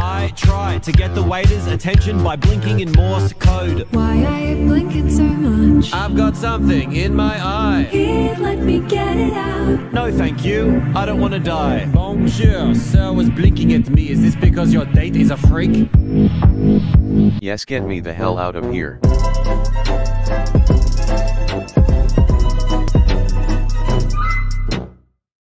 I try to get the waiter's attention by blinking in Morse code. Why are you blinking so much? I've got something in my eye. Here, let me get it out. No, thank you. I don't want to die. Bonjour, sir was blinking at me. Is this because your date is a freak? Yes, get me the hell out of here.